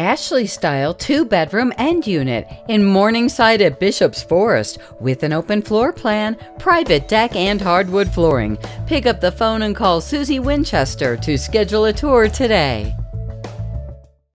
Ashley style two bedroom end unit in Morningside at Bishop's Forest with an open floor plan, private deck, and hardwood flooring. Pick up the phone and call Suzie Winchester to schedule a tour today.